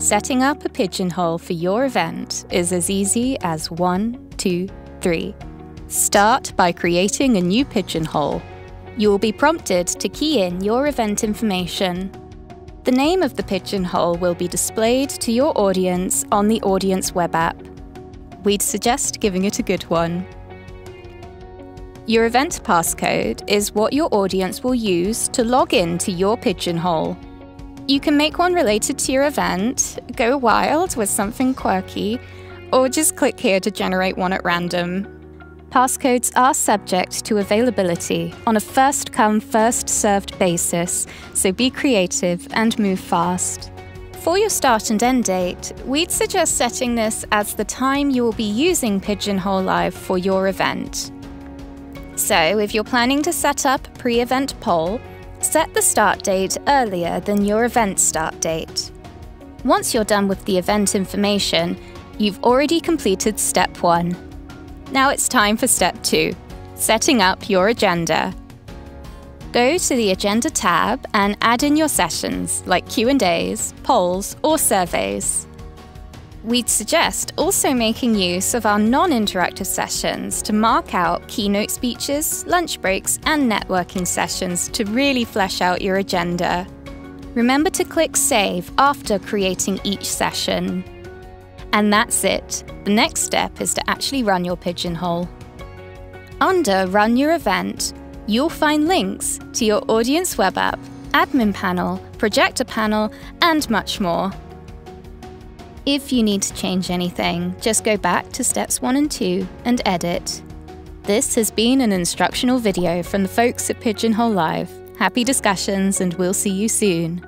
Setting up a pigeonhole for your event is as easy as one, two, three. Start by creating a new pigeonhole. You will be prompted to key in your event information. The name of the pigeonhole will be displayed to your audience on the Audience web app. We'd suggest giving it a good one. Your event passcode is what your audience will use to log in to your pigeonhole. You can make one related to your event, go wild with something quirky, or just click here to generate one at random. Passcodes are subject to availability on a first come, first served basis, so be creative and move fast. For your start and end date, we'd suggest setting this as the time you will be using Pigeonhole Live for your event. So, if you're planning to set up pre event poll, set the start date earlier than your event start date. Once you're done with the event information, you've already completed step one. Now it's time for step two setting up your agenda. Go to the Agenda tab and add in your sessions like Q&As, polls, or surveys. We'd suggest also making use of our non interactive sessions to mark out keynote speeches, lunch breaks, and networking sessions to really flesh out your agenda. Remember to click Save after creating each session. And that's it. The next step is to actually run your pigeonhole. Under Run Your Event, you'll find links to your audience web app, admin panel, projector panel, and much more. If you need to change anything, just go back to steps 1 and 2 and edit. This has been an instructional video from the folks at Pigeonhole Live. Happy discussions and we'll see you soon.